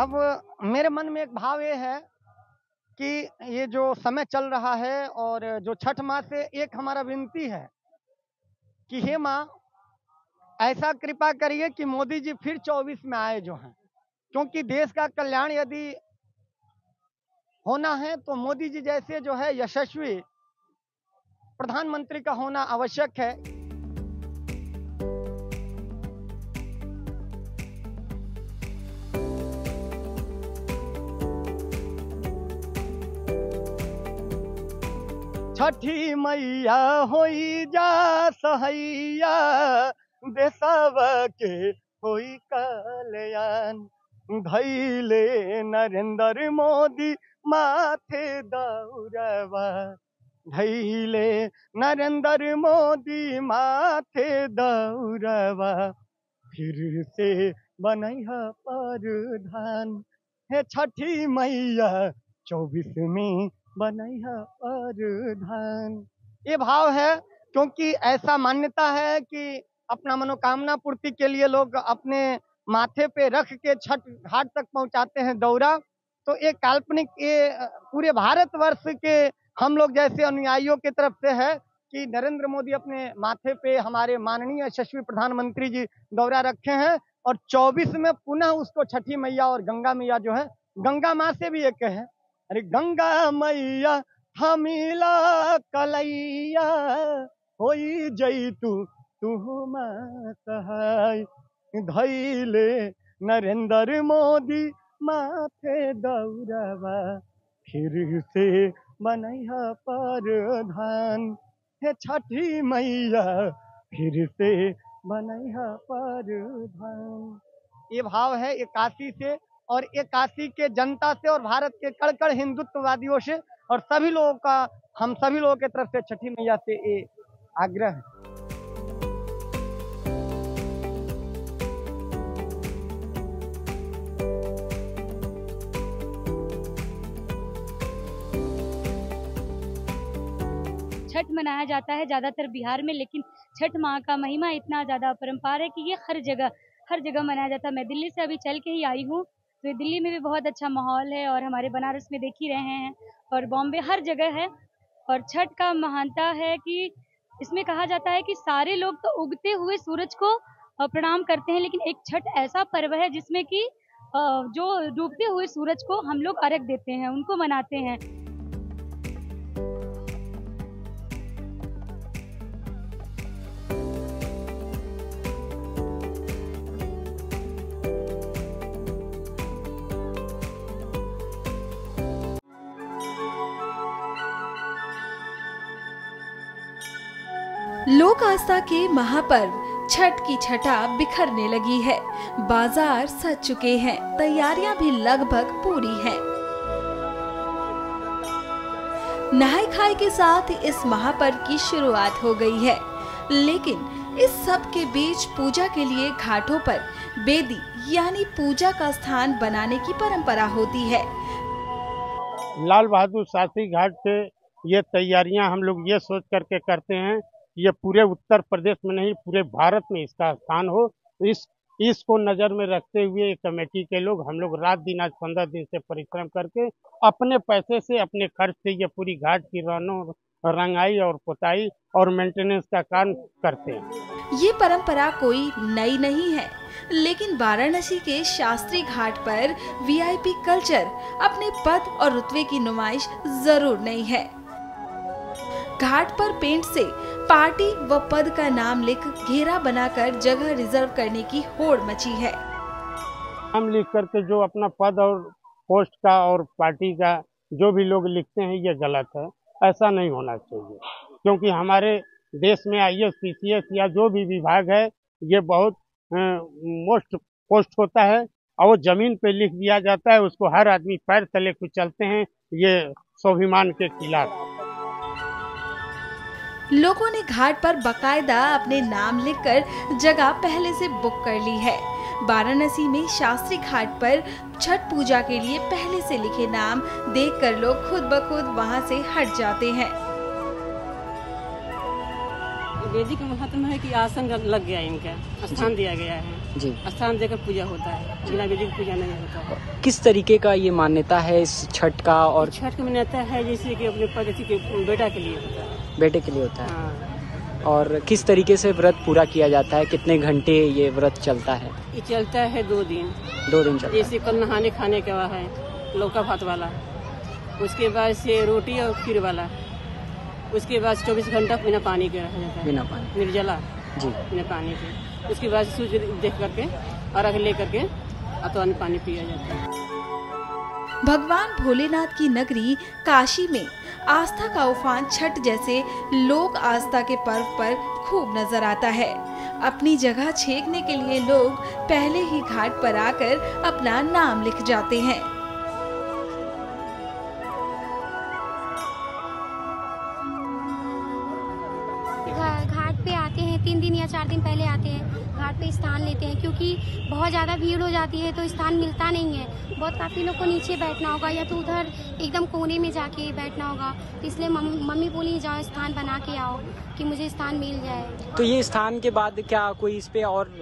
अब मेरे मन में एक भाव ये है कि ये जो समय चल रहा है और जो छठ माँ से एक हमारा विनती है कि हे माँ, ऐसा कृपा करिए कि मोदी जी फिर 24 में आए जो हैं। क्योंकि देश का कल्याण यदि होना है तो मोदी जी जैसे जो है यशस्वी प्रधानमंत्री का होना आवश्यक है। छठी मैया होई जा सहैया देशव के होई कल्याण। धैले नरेंद्र मोदी माथे दौड़वा धैले नरेंद्र मोदी माथे दौड़वा फिर से बनैह प्रधान। हे छठी मैया, चौबीस में बनैह प्रधान ये भाव है क्योंकि ऐसा मान्यता है कि अपना मनोकामना पूर्ति के लिए लोग अपने माथे पे रख के छठ घाट तक पहुंचाते हैं दौरा। तो ये काल्पनिक ये पूरे भारतवर्ष के हम लोग जैसे अनुयायियों की तरफ़ से है कि नरेंद्र मोदी अपने माथे पे हमारे माननीय यशस्वी प्रधानमंत्री जी दौरा रखे हैं और 24 में पुनः उसको छठी मैया और गंगा मैया जो है, गंगा माँ से भी एक है। अरे गंगा मैया हमीला कलैया, होई जैतू तू सहाय धैले नरेंद्र मोदी माथे दौड़वा, फिर से बनैह प्रधान। हे छठी मैया, फिर से बनैह प्रधान। ये भाव है काशी से और ये काशी के जनता से और भारत के कड़कड़ हिंदुत्ववादियों से और सभी लोगों का, हम सभी लोगों की तरफ़ से छठी मैया से ये आग्रह है। छठ मनाया जाता है ज़्यादातर बिहार में, लेकिन छठ माँ का महिमा इतना ज़्यादा परम्पार है कि ये हर जगह हर जगह मनाया जाता है। मैं दिल्ली से अभी चल के ही आई हूँ। तो दिल्ली में भी बहुत अच्छा माहौल है और हमारे बनारस में देख ही रहे हैं और बॉम्बे हर जगह है और छठ का महानता है कि इसमें कहा जाता है कि सारे लोग तो उगते हुए सूरज को प्रणाम करते हैं, लेकिन एक छठ ऐसा पर्व है जिसमें कि जो डूबते हुए सूरज को हम लोग अर्घ देते हैं, उनको मनाते हैं। लोक आस्था के महापर्व छठ की छठा बिखरने लगी है। बाज़ार सज चुके हैं। तैयारियाँ भी लगभग पूरी हैं। नहाई खाई के साथ इस महापर्व की शुरुआत हो गई है। लेकिन इस सब के बीच पूजा के लिए घाटों पर बेदी यानी पूजा का स्थान बनाने की परंपरा होती है। लाल बहादुर शास्त्री घाट से ये तैयारियाँ हम लोग ये सोच करके करते हैं ये पूरे उत्तर प्रदेश में नहीं, पूरे भारत में इसका स्थान हो। इस, इसको नज़र में रखते हुए कमेटी के लोग हम लोग रात दिन, आज पंद्रह दिन से परिश्रम करके अपने पैसे से, अपने खर्च से ये पूरी घाट की रनों, रंगाई और पुताई और मेंटेनेंस का काम करते हैं। ये परंपरा कोई नई नहीं है, लेकिन वाराणसी के शास्त्री घाट पर वीआईपी कल्चर अपने पद और रुतबे की नुमाइश ज़रूर नहीं है। घाट पर पेंट से पार्टी व पद का नाम लिख घेरा बनाकर जगह रिज़र्व करने की होड़ मची है। नाम लिख करके जो अपना पद और पोस्ट का और पार्टी का जो भी लोग लिखते हैं, ये गलत है। ऐसा नहीं होना चाहिए। क्योंकि हमारे देश में आई एस या जो भी विभाग है, ये बहुत मोस्ट पोस्ट होता है और वो ज़मीन पे लिख दिया जाता है, उसको हर आदमी पैर तले को चलते हैं, ये स्वाभिमान के खिलाफ। लोगों ने घाट पर बकायदा अपने नाम लिखकर जगह पहले से बुक कर ली है। वाराणसी में शास्त्री घाट पर छठ पूजा के लिए पहले से लिखे नाम देखकर लोग खुद ब खुद वहाँ से हट जाते हैं। वेदिक महत्व है कि आसन लग गया इनका स्थान दिया गया है। जी। स्थान देकर पूजा होता है बिना वेदिक पूजा नहीं होता। है किस तरीके का ये मान्यता है इस छठ का और छठ की मान्यता है जैसे कि अपने पति के बेटा के लिए होता है। बेटे के लिए होता है। हाँ। और किस तरीके से व्रत पूरा किया जाता है? कितने घंटे ये व्रत चलता है? ये चलता है दो दिन। दो दिन चलता है। जैसे कल नहाने खाने का है लौका भात वाला। उसके बाद से रोटी और खीर वाला। उसके बाद चौबीस घंटा बिना पानी के रहा जाता है। बिना पानी। निर्जला। जी। बिना पानी के। उसके बाद सूर्य देख करके अर्घ ले करके अतवान पानी पिया जाता है। भगवान भोलेनाथ की नगरी काशी में। आस्था का उफान छठ जैसे लोक आस्था के पर्व पर खूब नज़र आता है। अपनी जगह छेकने के लिए लोग पहले ही घाट पर आकर अपना नाम लिख जाते हैं। पे स्थान लेते हैं क्योंकि बहुत ज़्यादा भीड़ हो जाती है तो स्थान मिलता नहीं है। बहुत काफ़ी लोग को नीचे बैठना होगा या तो उधर एकदम कोने में जाके बैठना होगा तो इसलिए मम्मी बोली जाओ स्थान बना के आओ कि मुझे स्थान मिल जाए। तो ये स्थान के बाद क्या कोई इस पे और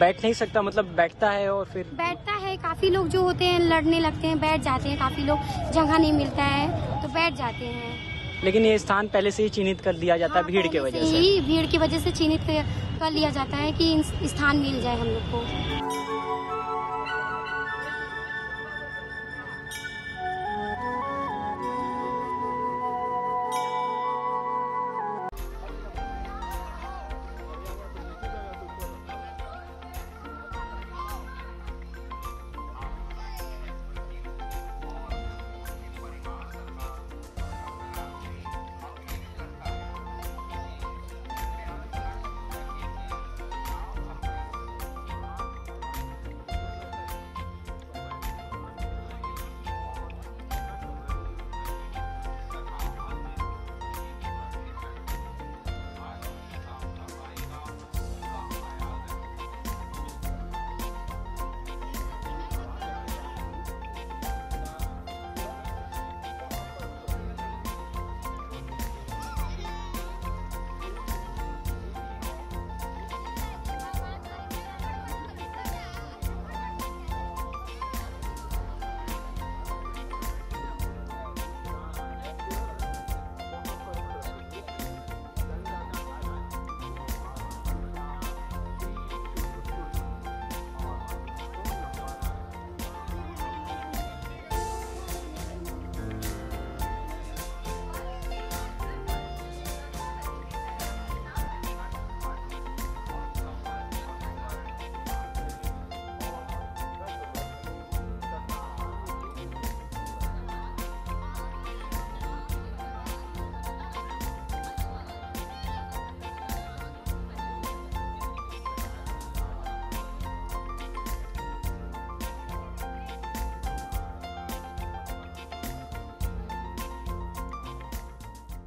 बैठ नहीं सकता? मतलब बैठता है और फिर बैठता है काफ़ी लोग जो होते हैं लड़ने लगते हैं बैठ जाते हैं काफ़ी लोग जगह नहीं मिलता है तो बैठ जाते हैं। लेकिन ये स्थान पहले से ही चिन्हित कर दिया जाता है हाँ, भीड़ की वजह से। भीड़ की वजह से चिन्हित कर लिया जाता है कि स्थान मिल जाए हम लोग को।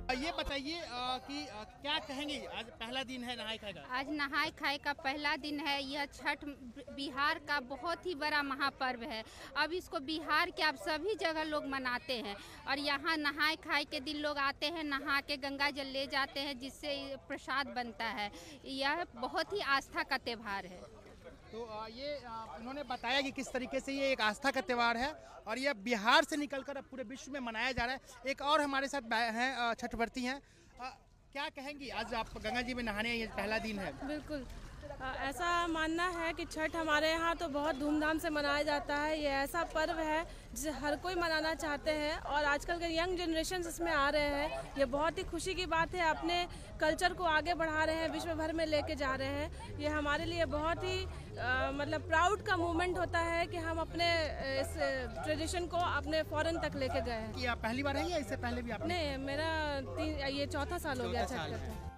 ये बताइए कि क्या कहेंगे? आज पहला दिन है नहाय खाए का। आज नहाय खाए का पहला दिन है। यह छठ बिहार का बहुत ही बड़ा महापर्व है। अब इसको बिहार के अब सभी जगह लोग मनाते हैं और यहाँ नहाय खाए के दिन लोग आते हैं, नहा के गंगा जल ले जाते हैं, जिससे प्रसाद बनता है। यह बहुत ही आस्था का त्यौहार है। तो ये उन्होंने बताया कि किस तरीके से ये एक आस्था का त्यौहार है और ये बिहार से निकलकर अब पूरे विश्व में मनाया जा रहा है। एक और हमारे साथ हैं छठवर्ती हैं। क्या कहेंगी? आज आप गंगा जी में नहाने ये पहला दिन है। बिल्कुल। ऐसा मानना है कि छठ हमारे यहाँ तो बहुत धूमधाम से मनाया जाता है। ये ऐसा पर्व है जिसे हर कोई मनाना चाहते हैं और आजकल के यंग जनरेशन इसमें आ रहे हैं। ये बहुत ही खुशी की बात है अपने कल्चर को आगे बढ़ा रहे हैं विश्व भर में लेके जा रहे हैं। ये हमारे लिए बहुत ही अ, मतलब प्राउड का मोमेंट होता है कि हम अपने इस ट्रेडिशन को अपने फॉरेन तक लेके गए हैं। पहली बार हैं या इससे पहले भी आपने? नहीं मेरा तीन ये चौथा साल हो गया छठ।